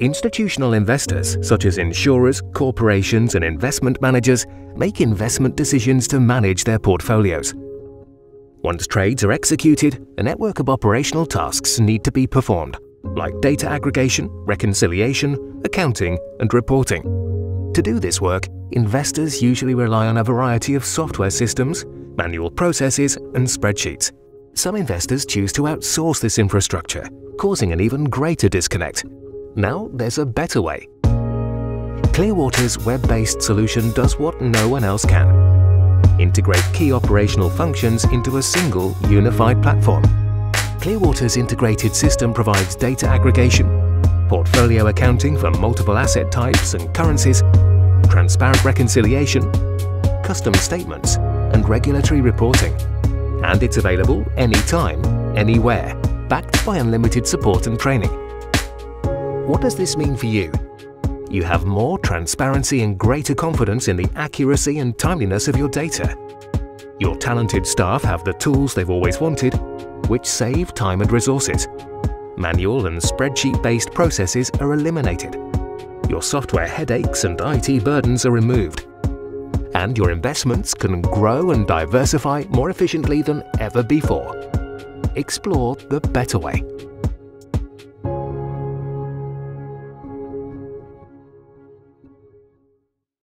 Institutional investors, such as insurers, corporations and investment managers, make investment decisions to manage their portfolios. Once trades are executed, a network of operational tasks need to be performed, like data aggregation, reconciliation, accounting and reporting. To do this work, investors usually rely on a variety of software systems, manual processes and spreadsheets. Some investors choose to outsource this infrastructure, causing an even greater disconnect now there's a better way. Clearwater's web-based solution does what no one else can. Integrate key operational functions into a single, unified platform. Clearwater's integrated system provides data aggregation, portfolio accounting for multiple asset types and currencies, transparent reconciliation, custom statements, and regulatory reporting. And it's available anytime, anywhere, backed by unlimited support and training. What does this mean for you? You have more transparency and greater confidence in the accuracy and timeliness of your data. Your talented staff have the tools they've always wanted, which save time and resources. Manual and spreadsheet-based processes are eliminated. Your software headaches and IT burdens are removed. And your investments can grow and diversify more efficiently than ever before. Explore the better way.